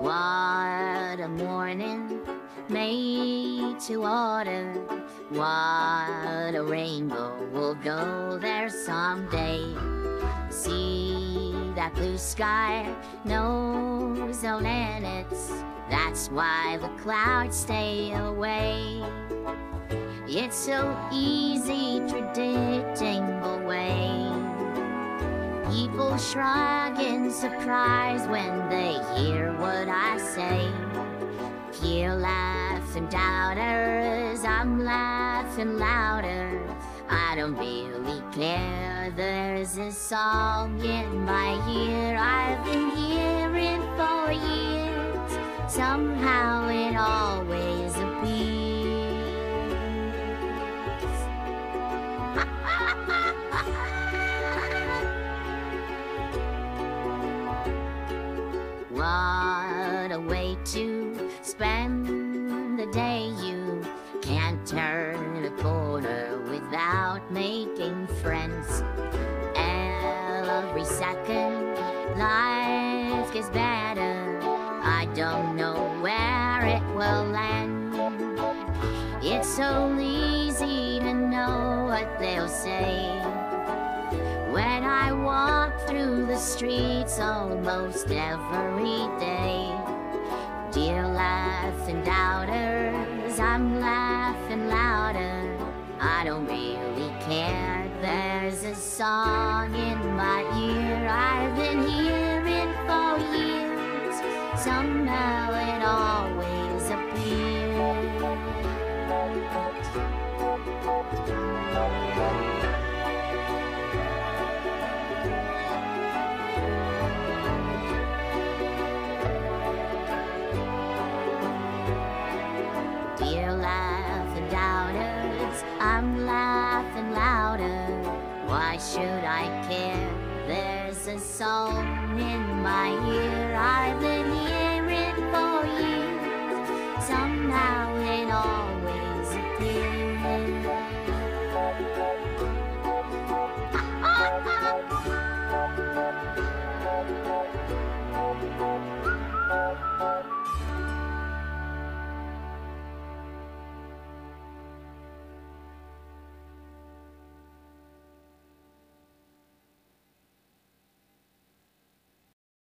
What a morning made to order. What a rainbow will go there someday. See that blue sky, no it. That's why the clouds stay away. It's so easy predicting the way. People shrug in surprise when they hear what I say. Hear laughing doubters, I'm laughing louder. I don't really care. There's a song in my ear What a way to spend the day. You can't turn a corner without making friends. Every second, life gets better. I don't know where it will end. It's so easy to know what they'll say. Through the streets almost every day, dear laughing doubters, I'm laughing louder. I don't really care. There's a song in my ear I've been hearing for years. Somehow it always appears. You're laughing downers, I'm laughing louder. Why should I care? There's a song in my ear, I've been hearing for years. Somehow it always appears. Ah, ah.